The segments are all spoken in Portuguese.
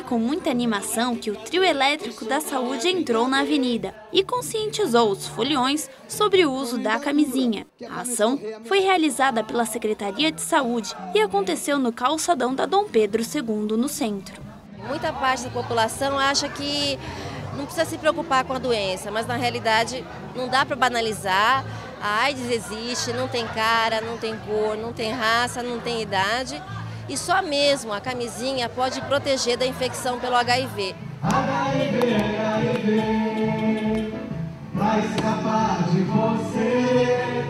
com muita animação que o trio elétrico da saúde entrou na avenida e conscientizou os foliões sobre o uso da camisinha. A ação foi realizada pela Secretaria de Saúde e aconteceu no calçadão da Dom Pedro II, no centro. Muita parte da população acha que não precisa se preocupar com a doença, mas na realidade não dá para banalizar. A AIDS existe, não tem cara, não tem cor, não tem raça, não tem idade e só mesmo a camisinha pode proteger da infecção pelo HIV. HIV, HIV, vai escapar de você,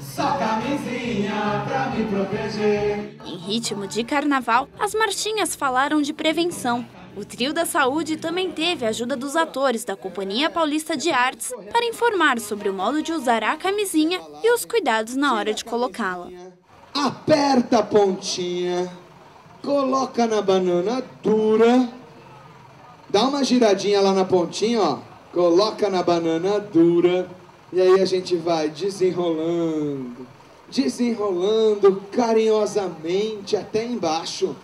só camisinha pra me proteger. Em ritmo de carnaval, as marchinhas falaram de prevenção. O trio da saúde também teve a ajuda dos atores da Companhia Paulista de Artes para informar sobre o modo de usar a camisinha e os cuidados na hora de colocá-la aperta a pontinha, coloca na banana dura, dá uma giradinha lá na pontinha, ó, coloca na banana dura, e aí a gente vai desenrolando, desenrolando carinhosamente até embaixo.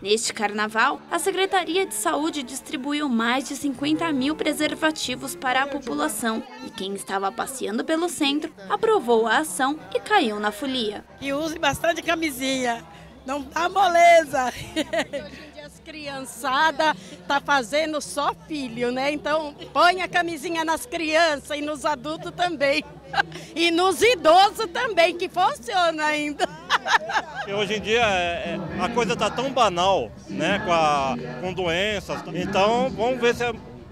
Neste carnaval, a Secretaria de Saúde distribuiu mais de 50 mil preservativos para a população e quem estava passeando pelo centro aprovou a ação e caiu na folia. Que use bastante camisinha, não dá moleza. Criançada tá fazendo só filho, né? Então põe a camisinha nas crianças e nos adultos também. E nos idosos também, que funciona ainda. Hoje em dia é, é, a coisa está tão banal, né, com, a, com doenças. Então vamos ver se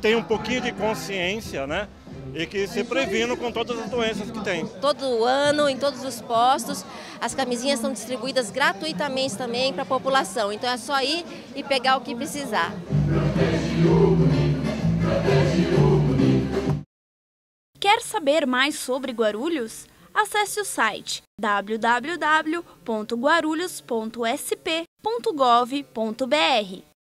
tem um pouquinho de consciência, né? E que se previnam com todas as doenças que tem. Todo ano, em todos os postos, as camisinhas são distribuídas gratuitamente também para a população. Então é só ir e pegar o que precisar. Quer saber mais sobre Guarulhos? acesse o site www.guarulhos.sp.gov.br.